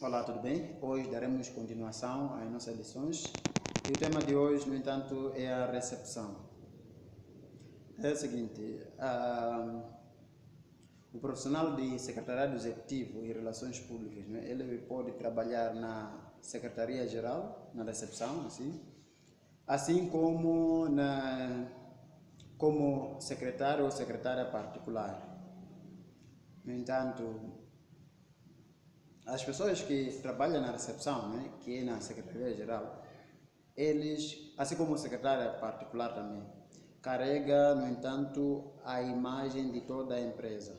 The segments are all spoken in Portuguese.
Olá, tudo bem? Hoje daremos continuação às nossas lições e o tema de hoje, no entanto, é a recepção. É o seguinte, ah, o profissional de secretariado executivo e relações públicas, né, ele pode trabalhar na secretaria-geral, na recepção, assim, assim como na, como secretário ou secretária particular. No entanto, as pessoas que trabalham na recepção, né, que é na secretaria-geral, eles, assim como o secretário particular também, carrega, no entanto, a imagem de toda a empresa,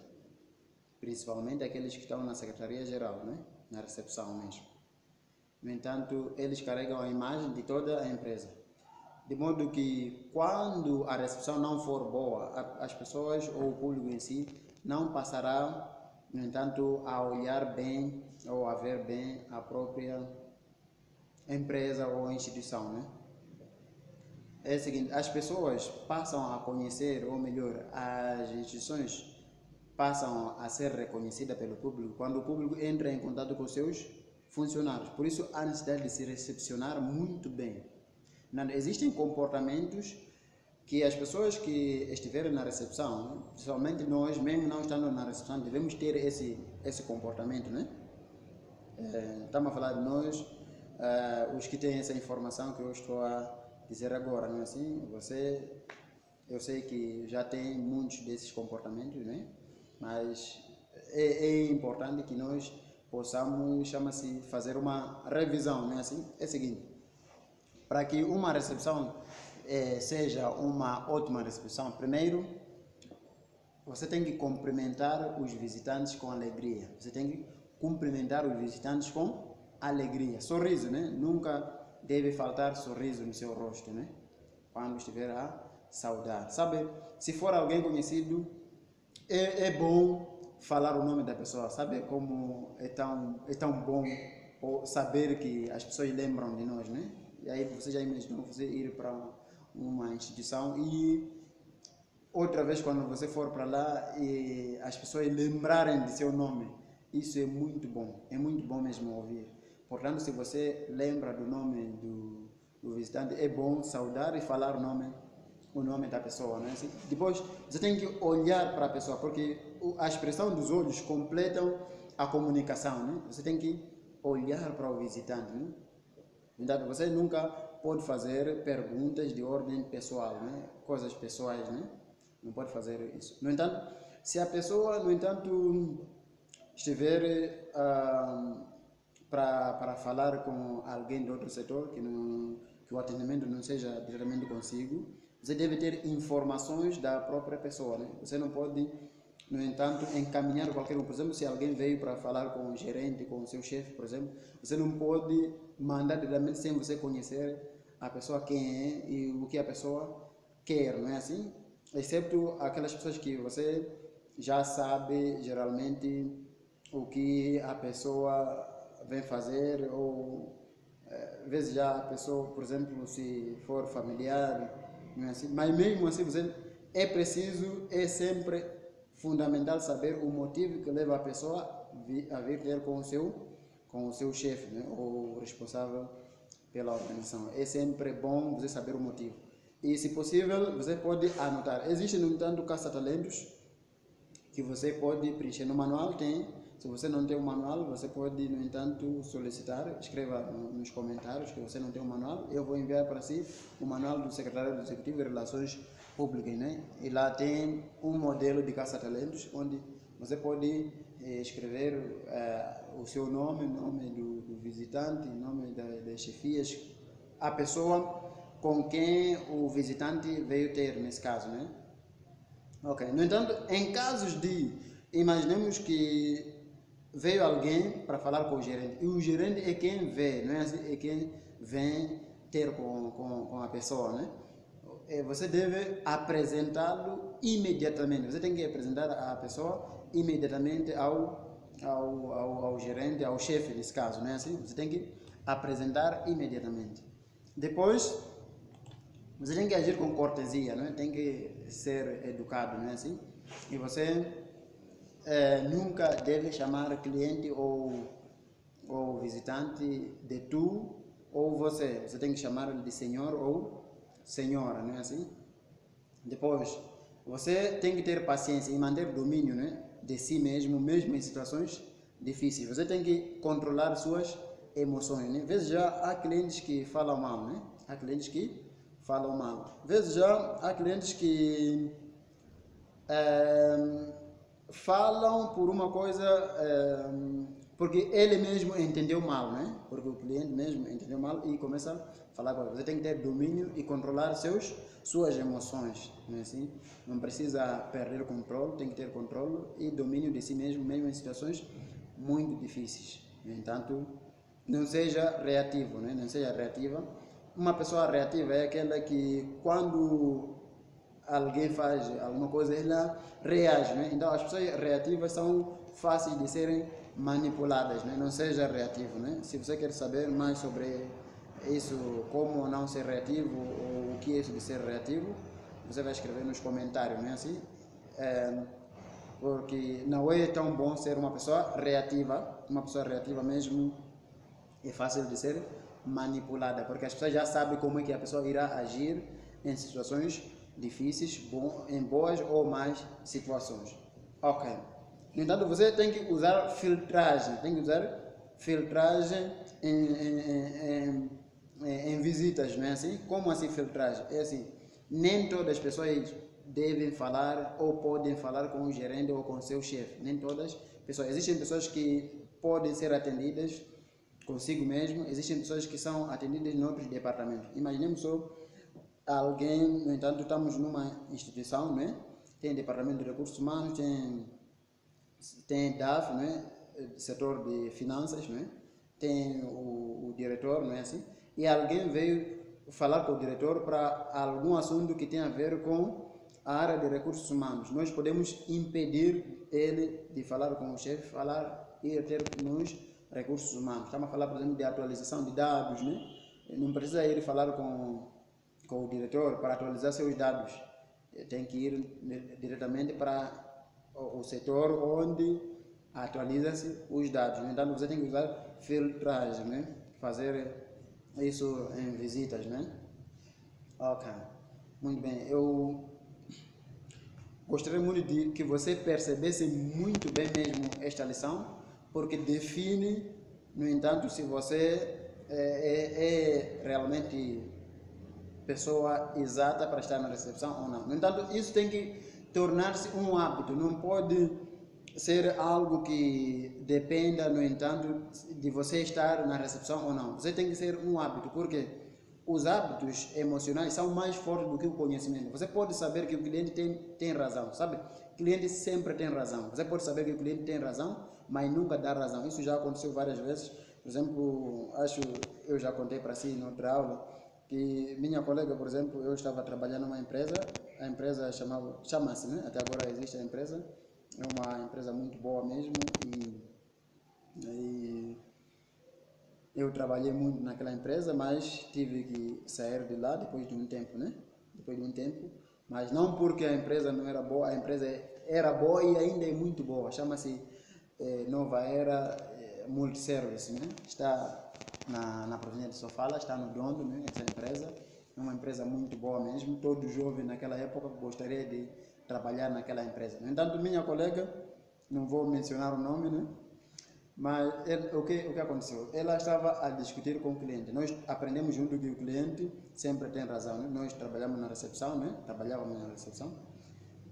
principalmente aqueles que estão na secretaria-geral, né, na recepção mesmo. No entanto, eles carregam a imagem de toda a empresa. De modo que, quando a recepção não for boa, as pessoas ou o público em si não passará no entanto, a olhar bem ou a ver bem a própria empresa ou instituição, né? É o seguinte, as pessoas passam a conhecer, ou melhor, as instituições passam a ser reconhecidas pelo público quando o público entra em contato com seus funcionários. Por isso, há necessidade de se recepcionar muito bem. Não, existem comportamentos que as pessoas que estiverem na recepção, principalmente nós, mesmo não estando na recepção, devemos ter esse, esse comportamento, né? É, estamos a falar de nós, uh, os que têm essa informação que eu estou a dizer agora, não é assim? Você, eu sei que já tem muitos desses comportamentos, né? Mas é, é importante que nós possamos, chama-se, fazer uma revisão, não é assim? É o seguinte, para que uma recepção é, seja uma ótima recepção, primeiro, você tem que cumprimentar os visitantes com alegria. Você tem que cumprimentar os visitantes com alegria. Sorriso, né? Nunca deve faltar sorriso no seu rosto, né? Quando estiver a saudar. Sabe, se for alguém conhecido, é, é bom falar o nome da pessoa. Sabe como é tão, é tão bom saber que as pessoas lembram de nós, né? E aí você já imaginou você ir para instituição e outra vez quando você for para lá as pessoas lembrarem de seu nome, isso é muito bom, é muito bom mesmo ouvir. Portanto, se você lembra do nome do, do visitante, é bom saudar e falar o nome, o nome da pessoa, né? Depois, você tem que olhar para a pessoa, porque a expressão dos olhos completam a comunicação, né? Você tem que olhar para o visitante, né? Então, você nunca pode fazer perguntas de ordem pessoal, né? coisas pessoais, né? não pode fazer isso. No entanto, se a pessoa, no entanto, estiver uh, para falar com alguém de outro setor, que, não, que o atendimento não seja diretamente consigo, você deve ter informações da própria pessoa. Né? Você não pode, no entanto, encaminhar qualquer um. Por exemplo, se alguém veio para falar com o gerente, com o seu chefe, por exemplo, você não pode mandar diretamente sem você conhecer a pessoa quem é e o que a pessoa quer, não é assim? Exceto aquelas pessoas que você já sabe geralmente o que a pessoa vem fazer ou é, às vezes já a pessoa, por exemplo, se for familiar, não é assim? Mas mesmo assim você é preciso, é sempre fundamental saber o motivo que leva a pessoa a vir ter com o seu com o seu chefe, né, ou responsável pela organização. É sempre bom você saber o motivo. E, se possível, você pode anotar. Existe, no entanto, caça-talentos que você pode preencher no manual. Tem. Se você não tem o manual, você pode, no entanto, solicitar. Escreva nos comentários que você não tem o manual. Eu vou enviar para si o manual do secretário do Executivo de Relações Públicas. Né? E lá tem um modelo de caça-talentos onde você pode eh, escrever eh, o seu nome, nome do, do visitante, nome das, das chefias, a pessoa com quem o visitante veio ter nesse caso, né? Ok. No entanto, em casos de, imaginemos que veio alguém para falar com o gerente e o gerente é quem vê, não é assim? É quem vem ter com, com, com a pessoa, né? É, você deve apresentá-lo imediatamente. Você tem que apresentar a pessoa imediatamente ao ao, ao, ao gerente, ao chefe nesse caso, não é assim? Você tem que apresentar imediatamente. Depois, você tem que agir com cortesia, não é? Tem que ser educado, não é assim? E você é, nunca deve chamar cliente ou ou visitante de tu ou você. Você tem que chamar ele de senhor ou senhora, não é assim? Depois, você tem que ter paciência e manter domínio né, de si mesmo, mesmo em situações difíceis. Você tem que controlar suas emoções. Né? Vezes já há clientes que falam mal, né? Há clientes que falam mal. Vezes já há clientes que é, falam por uma coisa é, porque ele mesmo entendeu mal, né? Porque o cliente mesmo entendeu mal e começa a falar ele. Você tem que ter domínio e controlar seus suas emoções, não é assim? Não precisa perder o controle, tem que ter controle e domínio de si mesmo, mesmo em situações muito difíceis. No entanto, não seja reativo, né? Não seja reativa. Uma pessoa reativa é aquela que quando alguém faz alguma coisa, ela reage, né? Então, as pessoas reativas são fáceis de serem manipuladas, né? Não seja reativo, né? Se você quer saber mais sobre isso, como não ser reativo ou o que é isso de ser reativo, você vai escrever nos comentários, não é assim? É, porque não é tão bom ser uma pessoa reativa, uma pessoa reativa mesmo é fácil de ser manipulada, porque as pessoas já sabem como é que a pessoa irá agir em situações difíceis, bom, em boas ou más situações. Ok. No entanto, você tem que usar filtragem, tem que usar filtragem em, em, em, em visitas, não é assim? Como assim filtragem? É assim, nem todas as pessoas devem falar ou podem falar com o gerente ou com o seu chefe, nem todas as pessoas. Existem pessoas que podem ser atendidas consigo mesmo, existem pessoas que são atendidas em outros departamentos. Imaginemos só alguém, no entanto, estamos numa instituição, né? tem departamento de recursos humanos, tem, tem DAF, né? setor de finanças, né? tem o, o diretor, não é assim? E alguém veio falar com o diretor para algum assunto que tem a ver com a área de recursos humanos. Nós podemos impedir ele de falar com o chefe, falar e ter nos recursos humanos. Estamos a falar, por exemplo, de atualização de dados, né? Não precisa ir falar com com o diretor para atualizar seus dados. Tem que ir diretamente para o setor onde atualiza-se os dados. Então você tem que usar filtragem, né? Fazer isso em visitas, né? Ok. Muito bem. Eu gostaria muito de que você percebesse muito bem mesmo esta lição, porque define, no entanto, se você é, é, é realmente pessoa exata para estar na recepção ou não. No entanto, isso tem que tornar-se um hábito, não pode ser algo que dependa, no entanto, de você estar na recepção ou não. Você tem que ser um hábito, porque os hábitos emocionais são mais fortes do que o conhecimento. Você pode saber que o cliente tem, tem razão, sabe? O cliente sempre tem razão. Você pode saber que o cliente tem razão, mas nunca dá razão. Isso já aconteceu várias vezes. Por exemplo, acho eu já contei para si em outra aula que minha colega, por exemplo, eu estava trabalhando numa empresa, a empresa chamava, chama-se, né? até agora existe a empresa, é uma empresa muito boa mesmo e, e eu trabalhei muito naquela empresa, mas tive que sair de lá depois de um tempo, né? Depois de um tempo, mas não porque a empresa não era boa, a empresa era boa e ainda é muito boa, chama-se eh, Nova Era eh, Multiservice, né? Está na, na província de Sofala, está no Dondo, né, essa empresa. É uma empresa muito boa mesmo. Todo jovem naquela época gostaria de trabalhar naquela empresa. No entanto, minha colega, não vou mencionar o nome, né? Mas ele, o, que, o que aconteceu? Ela estava a discutir com o cliente. Nós aprendemos junto que o cliente sempre tem razão. Né? Nós trabalhamos na recepção, né? trabalhávamos na recepção.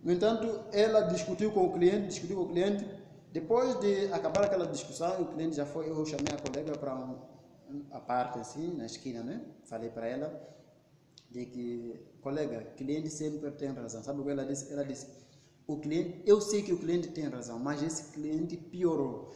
No entanto, ela discutiu com o cliente, discutiu com o cliente. Depois de acabar aquela discussão, o cliente já foi. Eu chamei a colega para um, a parte assim, na esquina, né? Falei para ela de que, colega, cliente sempre tem razão. Sabe o que ela disse? Ela disse, o cliente, eu sei que o cliente tem razão, mas esse cliente piorou.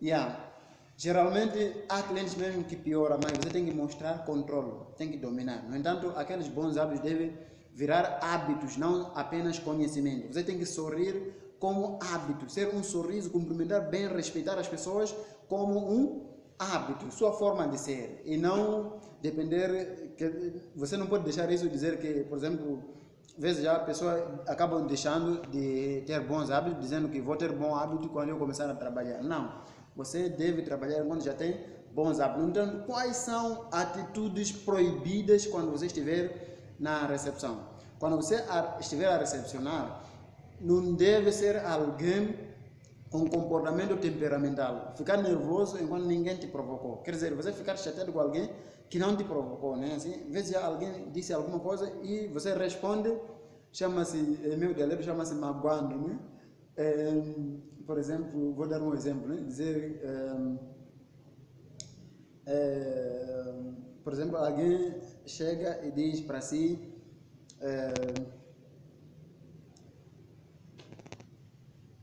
Yeah. Geralmente há clientes mesmo que pioram, mas você tem que mostrar controle, tem que dominar. No entanto, aqueles bons hábitos devem virar hábitos, não apenas conhecimento. Você tem que sorrir como hábito, ser um sorriso, cumprimentar bem, respeitar as pessoas como um hábito, sua forma de ser e não depender que você não pode deixar isso dizer que, por exemplo, vezes já pessoas acabam deixando de ter bons hábitos, dizendo que vou ter bom hábito quando eu começar a trabalhar. Não. você deve trabalhar quando já tem bons hábitos. Então, quais são atitudes proibidas quando você estiver na recepção? Quando você estiver a recepcionar, não deve ser alguém com comportamento temperamental. Ficar nervoso enquanto ninguém te provocou. Quer dizer, você ficar chateado com alguém que não te provocou, né? Assim, vezes alguém disse alguma coisa e você responde, chama-se, é meu dialeto chama-se magoando, né? É, por exemplo, vou dar um exemplo, né? Dizer, é, é, por exemplo, alguém chega e diz para si,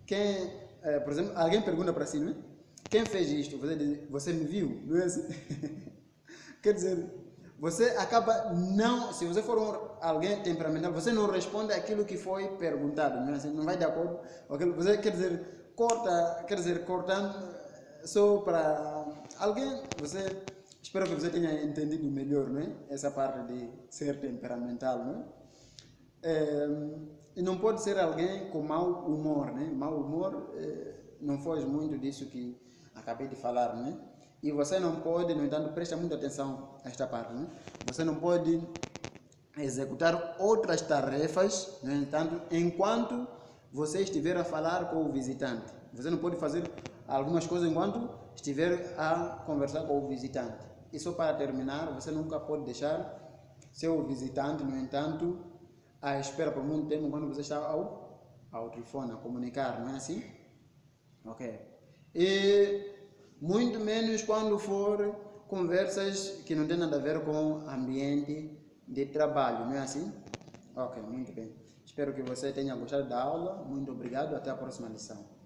quem é, por exemplo, alguém pergunta para si, não é? Quem fez isto? Você diz, você me viu? Não é assim? Quer dizer, você acaba não, se você for um, alguém temperamental, você não responde aquilo que foi perguntado, não é assim? Não vai de acordo com aquilo. Você quer dizer, corta, quer dizer, cortando só para alguém, você espero que você tenha entendido melhor, não é? Essa parte de ser temperamental, não é? É e não pode ser alguém com mau humor, né? Mau humor eh, não foge muito disso que acabei de falar, né? E você não pode, no entanto, presta muita atenção a esta parte, né? Você não pode executar outras tarefas, no entanto, enquanto você estiver a falar com o visitante. Você não pode fazer algumas coisas enquanto estiver a conversar com o visitante. E só para terminar, você nunca pode deixar seu visitante, no entanto, à espera por muito tempo quando você está ao, ao telefone, a comunicar, não é assim? Ok. E muito menos quando for conversas que não tem nada a ver com ambiente de trabalho, não é assim? Ok, muito bem. Espero que você tenha gostado da aula. Muito obrigado. Até a próxima lição.